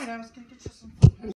Söyler misin? Geç